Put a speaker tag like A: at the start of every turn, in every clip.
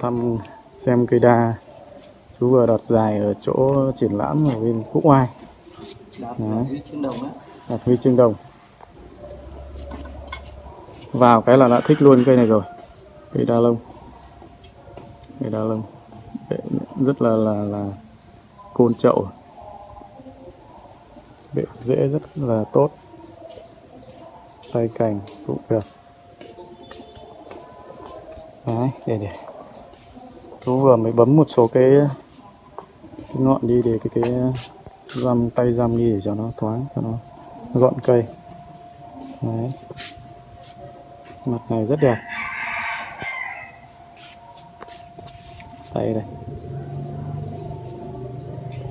A: thăm xem cây đa. Chú vừa đoạt giải ở chỗ triển lãm ở bên Quốc Oai. Đấy.
B: huy chương đồng
A: vào cái là đã thích luôn cây này rồi. Cây đa lông. Cây đa lông. Rất là là là côn chậu. Bệ rễ rất là tốt. Tay cành cũng được. Đấy để để chú vừa mới bấm một số cái, cái ngọn đi để cái cái răm tay răm đi để cho nó thoáng cho nó gọn cây. Đấy. Mặt này rất đẹp. Tay đây.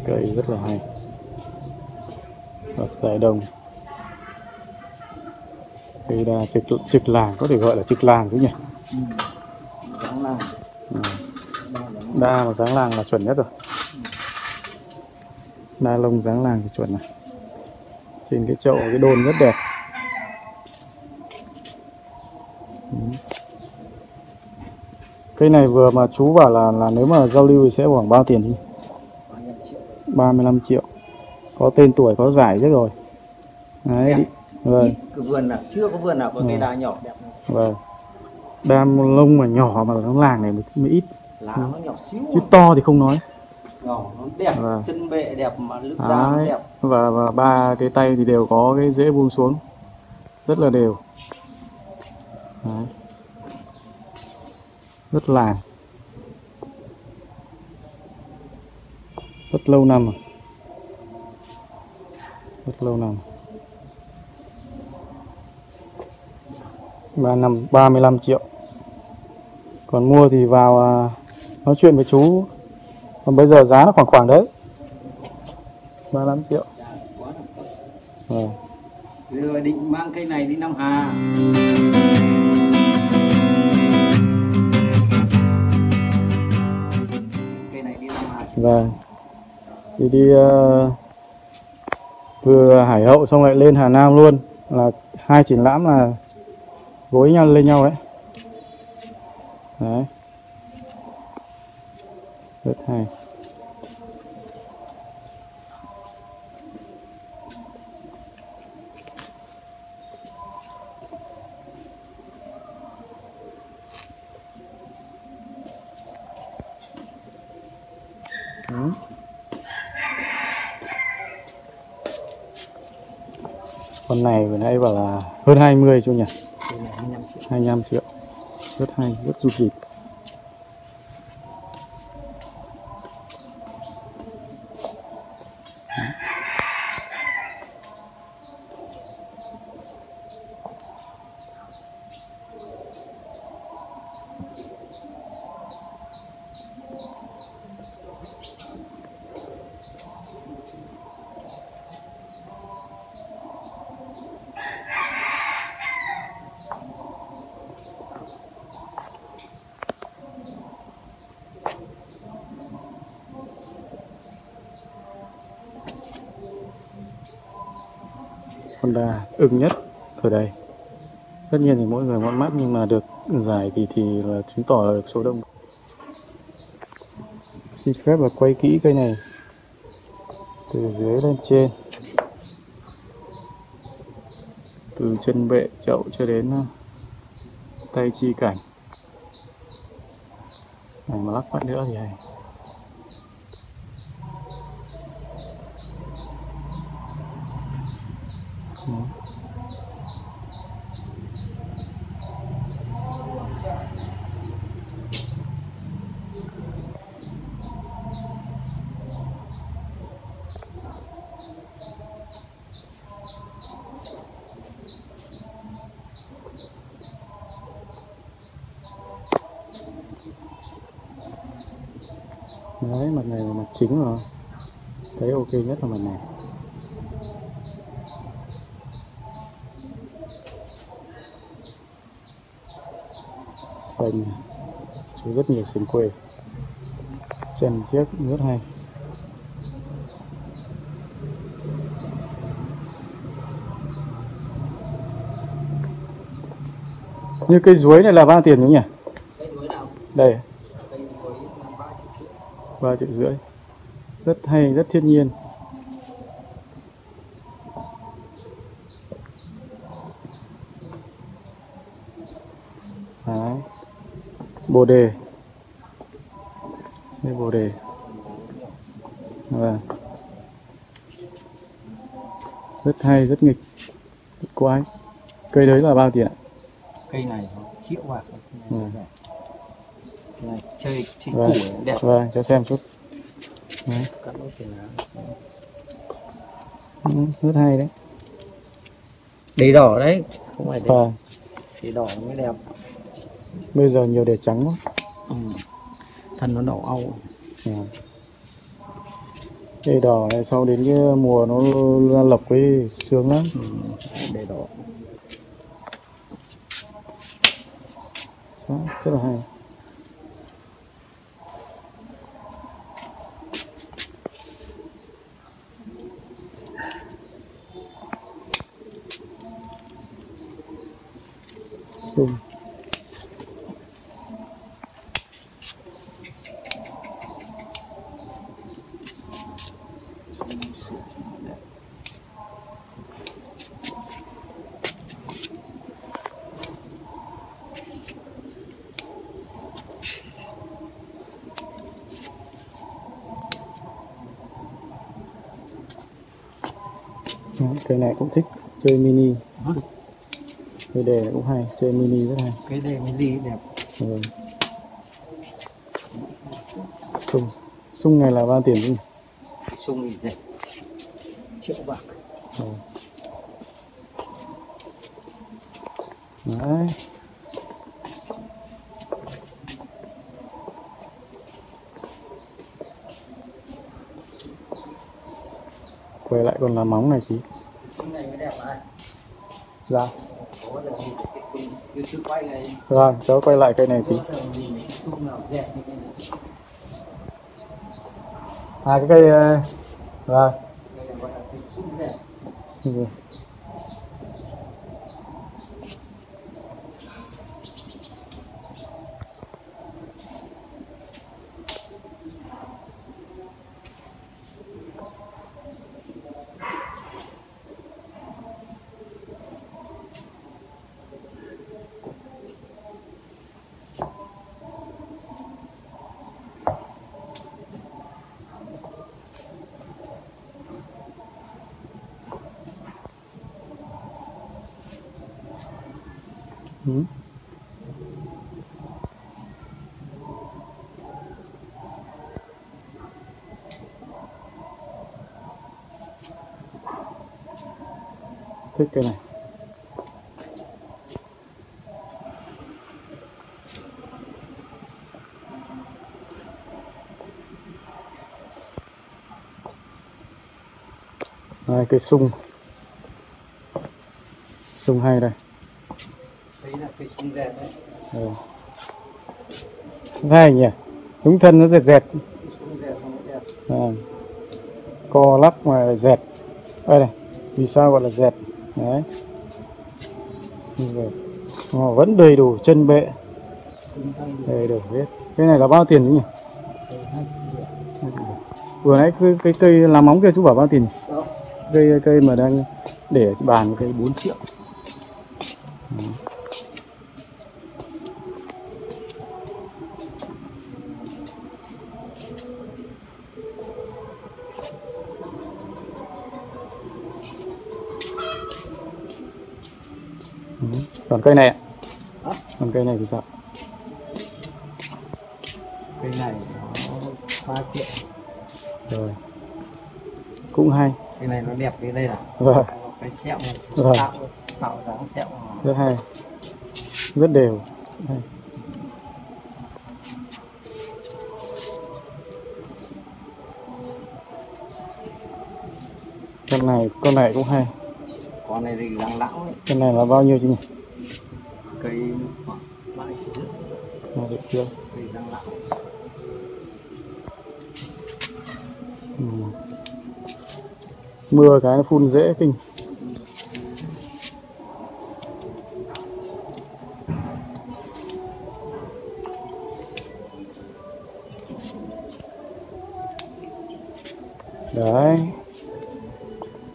A: Cây rất là hay. Đoạt giải đồng. Cây đa trực trực làng có thể gọi là trực làng chứ nhỉ?
B: Dáng làng.
A: Ừ.
B: đa
A: và dáng làng là chuẩn nhất rồi. Đa lông dáng làng thì chuẩn này. Trên cái chậu cái đôn rất đẹp. Cây này vừa mà chú bảo là là nếu mà giao lưu thì sẽ khoảng bao tiền đi?
B: 35 triệu
A: 35 triệu. Có tên tuổi có giải rất rồi. Đấy
B: Đẹp.
A: vâng
B: ít vườn nào chưa có vườn nào có cây
A: Ừ.
B: đa nhỏ đẹp.
A: Vâng đam lông mà nhỏ mà nó làng này mới, mới ít
B: lá nó nhỏ xíu
A: chứ to thì không nói.
B: Nhỏ nó đẹp
A: Vâng.
B: chân bệ đẹp mà lưng da đẹp.
A: Và và ba cái tay thì đều có cái rễ buông xuống. Rất là đều. Đấy. rất làng rất lâu năm rồi. Rất lâu năm. Ba năm 35 triệu. Còn mua thì vào à, nói chuyện với chú còn bây giờ giá nó khoảng khoảng đấy 35 triệu Vâng.
B: rồi định mang cây này đi Nam Hà cây này đi Nam Hà
A: Vâng. Thì đi ờ, vừa Hải Hậu xong lại lên Hà Nam luôn là hai triển lãm là gối nhau lên nhau đấy. Đấy. Rất hay. Ừ. Con này vừa nãy bảo là hơn 20 chú nhỉ?
B: 25 triệu
A: 25 triệu. Rất hay, rất du dịp. Yeah. Honda ưng nhất ở đây. Tất nhiên thì mỗi người mỗi mắt nhưng mà được giải thì thì là chứng tỏ là được số đông. Xin phép là quay kỹ cây này từ dưới lên trên. Từ chân bệ chậu cho đến ờ, tay chi cảnh. Này mà lắc mắt nữa thì hay. Đấy, mặt này là mặt chính rồi. Thấy ok nhất là mặt này. Xanh, chú rất nhiều xứng quê. Chân chiếc rất hay. Như cây chuối này là bao tiền nhỉ?
B: cây đuối nào
A: Đây, 3 triệu rưỡi. Rất hay rất thiên nhiên. Đấy. bồ đề. Đây bồ đề. Và rất hay rất nghịch rất quái. Cây đấy là bao tiền
B: cây này triệu bạc.
A: À? Vâng.
B: Cái này chơi chơi
A: vâng
B: củ này đẹp
A: vâng cho xem chút đấy.
B: cắt tiền
A: Ừ, rất hay đấy
B: đầy đỏ đấy không phải
A: vâng
B: để đỏ mới đẹp
A: bây giờ nhiều để trắng quá
B: ừ. thân nó đỏ au
A: Ừ. Cây đỏ này sau đến cái mùa nó ra lộc ấy sướng lắm
B: ừ. để đỏ
A: Rất, rất là hay Sung cái Cây này cũng thích chơi mini. Cây đề này cũng hay chơi mini rất hay
B: cái đây mới đi đẹp
A: ừ. Sung Sung này là bao tiền nhỉ?
B: sung thì rẻ triệu bạc
A: Ừ. Đấy. Quay lại còn là móng này tí.
B: sung này mới đẹp này
A: Dạ.
B: có bao giờ nhìn thấy cái sung như sư quay này
A: Vâng, cháu quay lại cây này tí.
B: cái
A: À cái cây ờ, vâng. Thích cái này. Đây, cây sung. Sung hay đây.
B: đấy là cái sung đẹp đấy
A: Ừ. Hay nhỉ? Đúng thân nó dẹt dẹt.
B: mới đẹp
A: À. Co lắp mà dẹt. Đây này, vì sao gọi là dẹt? Đấy. Ờ, vẫn đầy đủ chân bệ, đầy đủ hết. Cái này là bao tiền nhỉ? Vừa nãy cái, cái cây làm móng kia chú bảo bao tiền?
B: đó
A: Cây cây mà đang để bàn cây 4 triệu. Ừ. Còn cây này ạ? Còn cây này thì sao?
B: cây này nó 3 triệu
A: Rồi. Cũng hay.
B: cái này nó đẹp cái đây là
A: Vâng,
B: cái sẹo này
A: Vâng.
B: tạo tạo dáng sẹo
A: rất hay. Rất đều. Hay. Con này, con này cũng hay.
B: con này thì lăng lão ấy.
A: Con này là bao nhiêu chứ nhỉ?
B: Cây khoảng ba triệu
A: được chưa?
B: cây lăng lão
A: Ừ. Mưa cái nó phun dễ kinh. đấy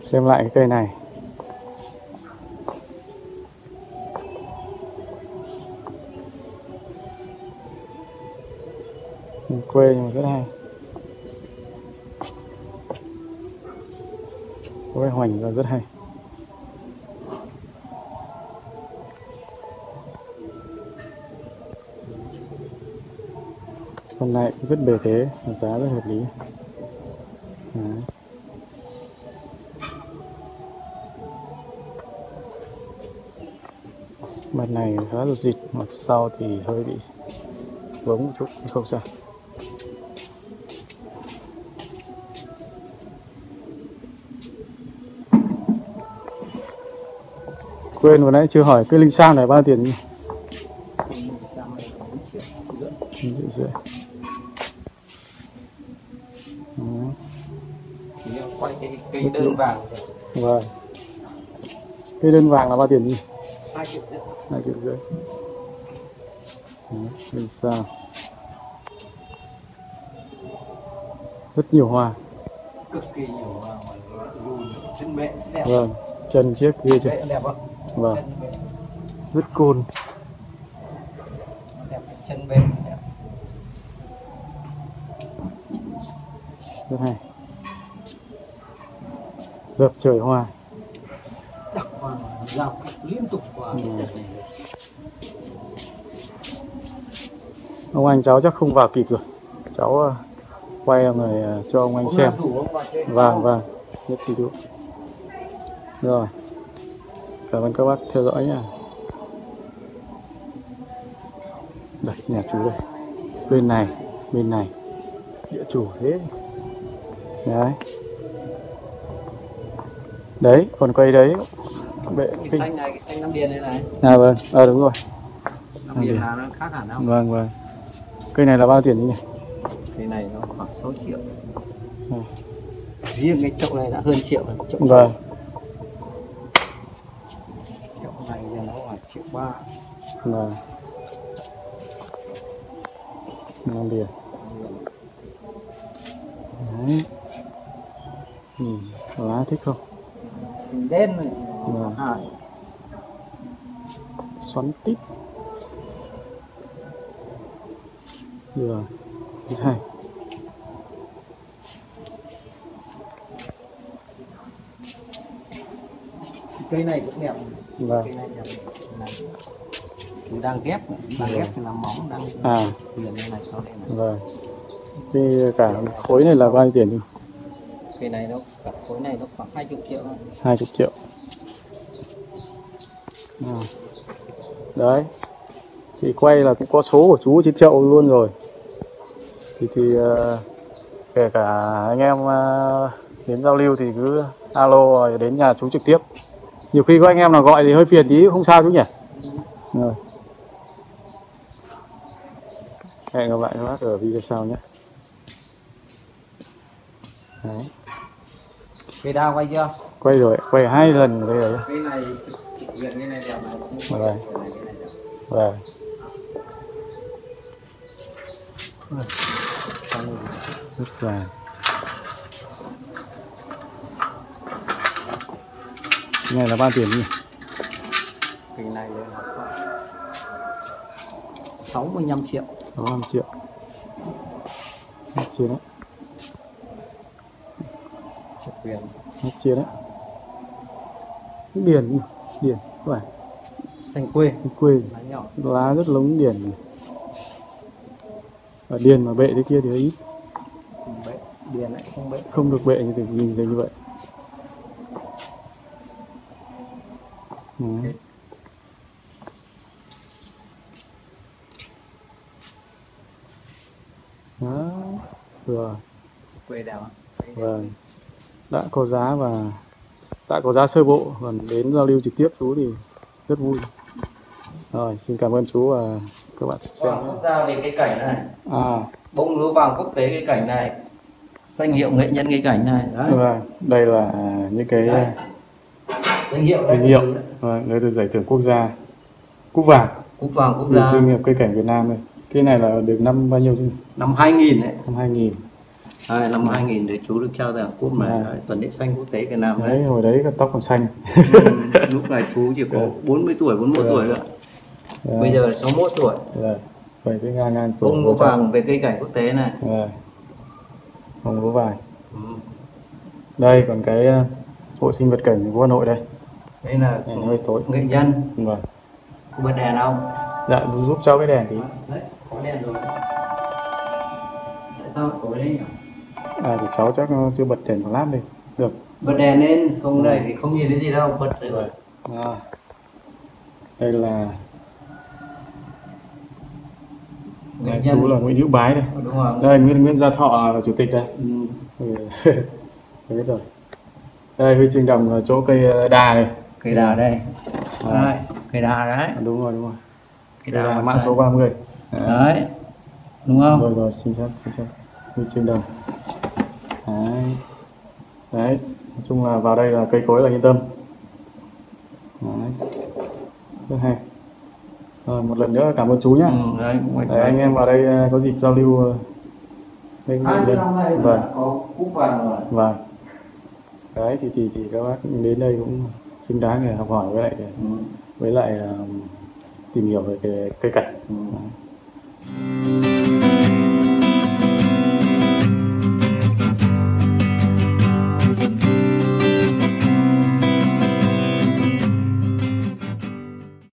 A: xem lại cái cây này quê nhưng mà rất hay. Có cái hoành là rất hay. Con này cũng rất bề thế và giá rất hợp lý. Đấy. mặt này khá rụt rịch mặt sau thì hơi bị vướng một chút, không sao. Quên vừa nãy chưa hỏi cái linh sang này bao tiền nhỉ
B: Sang này có 4 triệu rưỡi. Quay cái cây đơn vàng
A: vâng. Cái đơn vàng là bao tiền nhỉ
B: 2 triệu rưỡi.
A: hai triệu rưỡi linh sang. Rất nhiều hoa.
B: Cực kỳ nhiều đẹp.
A: Vâng chân chiếc kia chưa?
B: Đẹp không
A: vâng. Rất côn
B: đẹp chân bệ đẹp
A: rất hay. Dập trời hoa.
B: Đặc hoa dạo liên tục vào
A: Ừ. ông anh cháu chắc không vào kịp rồi. Cháu ờ, quay người ờ, cho ông anh
B: Hôm
A: xem.
B: vào chơi?
A: Vâng vâng. Nhất trí đủ rồi cảm ơn các bác theo dõi nha đây nhà chú đây. Bên này bên này. Địa chủ thế. Đấy. Đấy còn cây đấy. Bệ
B: cái xanh này cái xanh năm điền này này.
A: À vâng. À đúng rồi.
B: Năm điền là nó khác hẳn không?
A: Vâng vâng. Cây này là bao tiền nhỉ?
B: Cái này nó khoảng 6 triệu.
A: Ừ.
B: riêng cái chậu này đã hơn triệu rồi chậu.
A: Vâng
B: chậu này giờ nó khoảng triệu ba
A: vâng. Năm điểm đấy. Ừ. lá thích không?
B: Xinh đen này.
A: Vâng.
B: à,
A: xoắn tít. Rồi hai
B: cây này cũng đẹp.
A: Vâng.
B: Cây này đẹp. Này đang ghép đang ghép thì làm móng đang
A: à.
B: này cho nên là
A: vâng. Cái cả khối này là bao nhiêu tiền đi?
B: Cây này nó cả khối này nó khoảng 20 triệu
A: hai chục triệu. À. đấy. Thì quay là cũng có số của chú trên chậu luôn rồi. Thì thì ờ, kể cả anh em ờ, đến giao lưu thì cứ alo rồi đến nhà chú trực tiếp nhiều khi có anh em nào gọi thì hơi phiền tí không sao chú nhỉ? Rồi. Hẹn gặp lại các bác ở video sau nhé. Đấy.
B: Cây đao quay chưa?
A: Quay rồi quay hai lần rồi đấy.
B: Này này đẹp này đẹp.
A: Vâng. Rất dài. Này là bao tiền nhỉ?
B: cây này là khoảng 65 triệu
A: 65 triệu. Hết chia đấy,
B: triệu tiền
A: hết chia đấy. Cái điền nhỉ? Điền, không phải,
B: xanh quê
A: cái quê.
B: lá nhỏ
A: Lá rất lống nhỉ? Ở điền mà bệ thế kia thì hơi ít,
B: bệ điền lại không bệ
A: không được bệ như thế nhìn thấy như vậy. Đấy. Đó, vừa.
B: Quê đẹp.
A: vâng. Đã có giá và đã có giá sơ bộ. Còn đến giao lưu trực tiếp chú thì rất vui. Rồi xin cảm ơn chú và các bạn xem
B: quốc gia về cây cảnh này.
A: À.
B: Bông lúa vàng quốc tế cây cảnh này. Danh hiệu nghệ nhân cây cảnh này. Đấy.
A: Vâng đây là những cái
B: danh hiệu
A: danh hiệu vâng, đây là giải thưởng quốc gia cúp vàng
B: cúp vàng quốc gia
A: sự nghiệp cây cảnh Việt Nam đây cái này là được năm bao nhiêu chứ?
B: năm 2000 đấy
A: năm 2000
B: Hai, năm 2000 thì chú được trao giải quốc mà
A: À.
B: đấy, tuần lễ xanh quốc tế Việt Nam đấy.
A: đấy hồi đấy tóc còn xanh
B: Ừ, lúc này chú chỉ có 40 tuổi 41 tuổi rồi
A: Đấy.
B: bây giờ là 61 tuổi
A: Rồi, vậy cái ngang ngang tuổi của
B: có vàng về cây cảnh quốc tế này
A: Rồi. Hồng gỗ vải.
B: ừ.
A: Đây còn cái ờ, hội sinh vật cảnh của Hà Nội đây.
B: Đây là
A: hơi tối.
B: nghệ nhân
A: Vâng.
B: có bật đèn không
A: Dạ giúp cháu cái đèn tí.
B: đấy có đèn rồi tại sao cái đấy nhỉ
A: À thì cháu chắc nó chưa bật đèn một lát đi. Được.
B: bật đèn lên không này thì không nhìn thấy gì đâu bật rồi
A: À. Đây là đây,
B: nhân
A: chú là Nguyễn Hữu Bái đây.
B: đúng không
A: Đây Nguyễn Nguyễn Gia Thọ là chủ tịch đây.
B: ừ.
A: Ừ. Biết rồi. Đây huy chương đồng ở chỗ cây ờ, đà này.
B: Cây đà đây.
A: À.
B: đấy cây đà đấy.
A: À, đúng rồi đúng rồi.
B: cây
A: Đây
B: đà
A: là
B: mặt
A: mã số 30. Đấy.
B: đấy. Đúng không?
A: Rồi rồi xin xác xin xác. Huy chương đồng đấy. Đấy nói chung là vào đây là cây cối là yên tâm. Đấy. Rất hay. Rồi một lần nữa cảm ơn chú nhé
B: ừ, đấy, cũng phải
A: đấy, anh em vào đây ờ, có dịp giao lưu ờ, đây cũng lên. vâng.
B: có vàng rồi.
A: Vâng. Đấy thì thì thì các bác đến đây cũng xứng đáng để học hỏi với lại
B: ừ.
A: với lại ờ, tìm hiểu về cái cây cảnh.
B: Ừ.